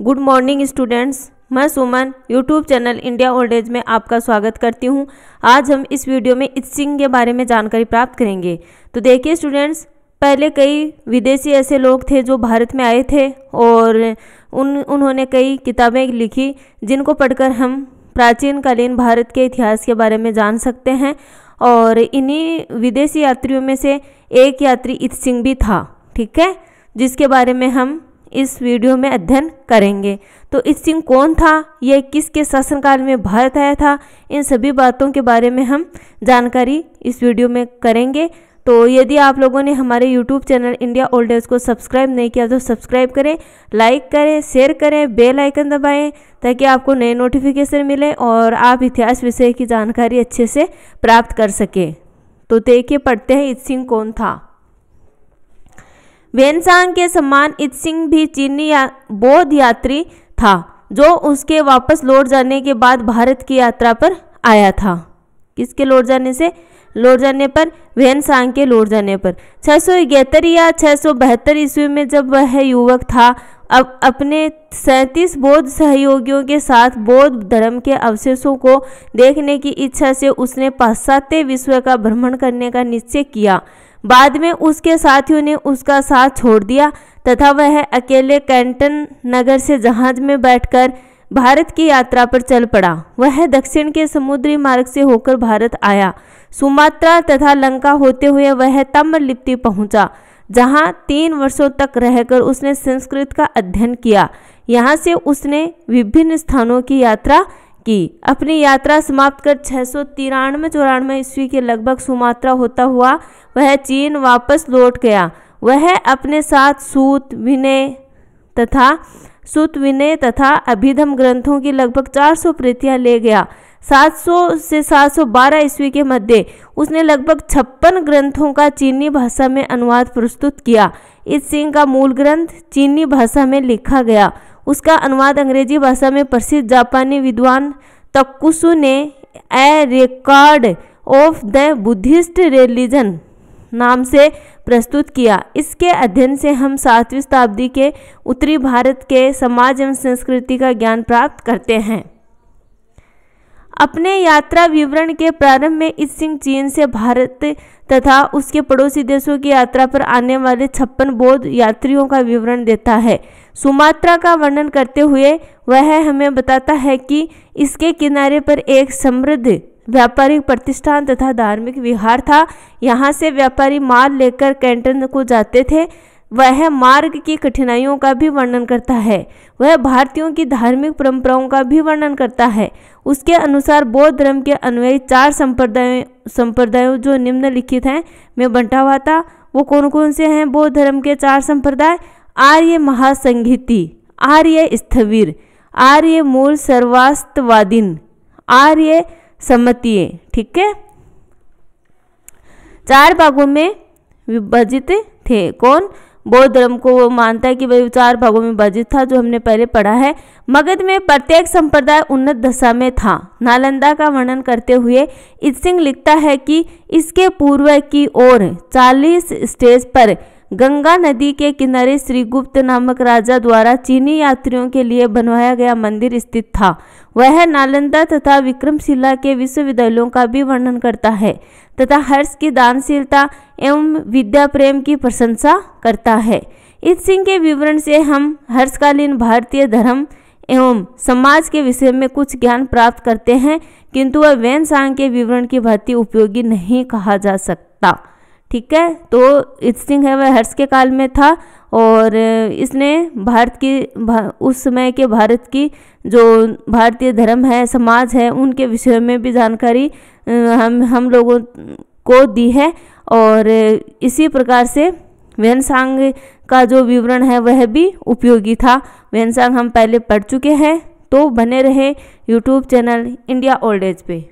Good morning students. मैं Suman YouTube channel India old age में आपका स्वागत करती हूँ। आज हम इस वीडियो में इत्सिंग के बारे में जानकारी प्राप्त करेंगे। तो देखिए स्टूडेंट्स, पहले कई विदेशी ऐसे लोग थे जो भारत में आए थे और उन, उन्होंने कई किताबें लिखी जिनको पढ़कर हम प्राचीन कालीन भारत के इतिहास के बारे में जान सकते हैं और इन्हीं विदेशी यात्रियों में से एक यात्री इत सिंह भी था, ठीक है? जिसके बारे में हम इस वीडियो में अध्ययन करेंगे। तो इत सिंह कौन था? यह किसके शासनकाल में भारत आया था? इन सभी बातों के बारे में हम जानकारी इस वीडियो में करेंगे। तो यदि आप लोगों ने हमारे YouTube channel India old age को सब्सक्राइब नहीं किया तो सब्सक्राइब करें लाइक करें शेयर करें बेल आइकन दबाएँ, ताकि आपको नए नोटिफिकेशन मिले और आप इतिहास विषय की जानकारी अच्छे से प्राप्त कर सकें। तो देखिए, पढ़ते हैं इत सिंह कौन था? वेनसांग के समान सिंह भी चीनी या, बौद्ध यात्री था जो उसके वापस लौट जाने के बाद भारत की यात्रा पर आया था। किसके लौट जाने से? लौट जाने पर वेन सांग के लौट जाने पर। छः सौ इकहत्तर या छः सौ बहत्तर ईस्वी में जब वह युवक था अब अपने सैंतीस बौद्ध सहयोगियों के साथ बौद्ध धर्म के अवशेषों को देखने की इच्छा से उसने पाश्चात्य विश्व का भ्रमण करने का निश्चय किया। बाद में उसके साथियों ने उसका साथ छोड़ दिया तथा वह अकेले कैंटन नगर से जहाज़ में बैठकर भारत की यात्रा पर चल पड़ा। वह दक्षिण के समुद्री मार्ग से होकर भारत आया। सुमात्रा तथा लंका होते हुए वह तम्रलिप्ति पहुँचा, जहाँ तीन वर्षों तक रहकर उसने संस्कृत का अध्ययन किया। यहाँ से उसने विभिन्न स्थानों की यात्रा की। अपनी यात्रा समाप्त कर छः सौ तिरानवे चौरानवे ईस्वी के लगभग सुमात्रा होता हुआ वह चीन वापस लौट गया। वह अपने साथ सूत विनय तथा सुत विनय तथा अभिधम ग्रंथों की लगभग 400 प्रतियाँ ले गया। 700 से 712 ईस्वी के मध्य उसने लगभग छप्पन ग्रंथों का चीनी भाषा में अनुवाद प्रस्तुत किया। इस सिंह का मूल ग्रंथ चीनी भाषा में लिखा गया। उसका अनुवाद अंग्रेज़ी भाषा में प्रसिद्ध जापानी विद्वान तक्कुसु ने, a record of the Buddhist religion नाम से प्रस्तुत किया। इसके अध्ययन से हम सातवीं शताब्दी के उत्तरी भारत के समाज एवं संस्कृति का ज्ञान प्राप्त करते हैं। अपने यात्रा विवरण के प्रारंभ में इस सिंह चीन से भारत तथा उसके पड़ोसी देशों की यात्रा पर आने वाले छप्पन बौद्ध यात्रियों का विवरण देता है। सुमात्रा का वर्णन करते हुए वह हमें बताता है कि इसके किनारे पर एक समृद्ध व्यापारिक प्रतिष्ठान तथा धार्मिक विहार था। यहाँ से व्यापारी माल लेकर कैंटन को जाते थे। वह मार्ग की कठिनाइयों का भी वर्णन करता है। वह भारतीयों की धार्मिक परंपराओं का भी वर्णन करता है। उसके अनुसार बौद्ध धर्म के अन्वयी चार संप्रदाय, संप्रदायों जो निम्नलिखित हैं में बंटा हुआ था वो कौन कौन से हैं बौद्ध धर्म के चार संप्रदाय? आर्य महासंघिति आर्य स्थवीर, आर्य मूल सर्वास्तवादीन, आर्य सम्मतीय, ठीक है? चार भागों में विभाजित थे। कौन? बौद्ध धर्म को वो मानता है कि वह चार भागों में विभाजित था, जो हमने पहले पढ़ा है। मगध में प्रत्येक संप्रदाय उन्नत दशा में था। नालंदा का वर्णन करते हुए सिंह लिखता है कि इसके पूर्व की ओर 40 स्टेज पर गंगा नदी के किनारे श्रीगुप्त नामक राजा द्वारा चीनी यात्रियों के लिए बनवाया गया मंदिर स्थित था। वह नालंदा तथा विक्रमशिला के विश्वविद्यालयों का भी वर्णन करता है तथा हर्ष की दानशीलता एवं विद्या प्रेम की प्रशंसा करता है। इस सिंह के विवरण से हम हर्षकालीन भारतीय धर्म एवं समाज के विषय में कुछ ज्ञान प्राप्त करते हैं, किंतु वह वैन सांग के विवरण की भांति उपयोगी नहीं कहा जा सकता। ठीक है? तो सिंह है वह हर्ष के काल में था और इसने भारत की भा, उस समय के भारत की जो भारतीय धर्म है समाज है उनके विषय में भी जानकारी हम हम लोगों को दी है। और इसी प्रकार से वेनसांग का जो विवरण है वह भी उपयोगी था। वेनसांग हम पहले पढ़ चुके हैं। तो बने रहे YouTube channel India old age पे।